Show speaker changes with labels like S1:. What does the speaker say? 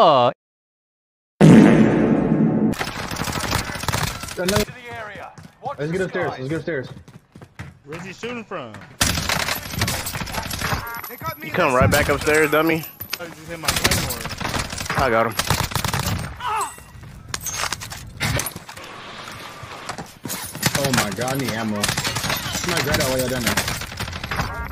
S1: Oh,
S2: Another- Let's get upstairs. Let's get upstairs.
S3: Where's he shooting from?
S4: You come right back upstairs, dummy. I got him.
S2: Oh my god, I need ammo. Somebody grab out while y'all down there.